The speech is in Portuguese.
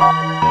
Música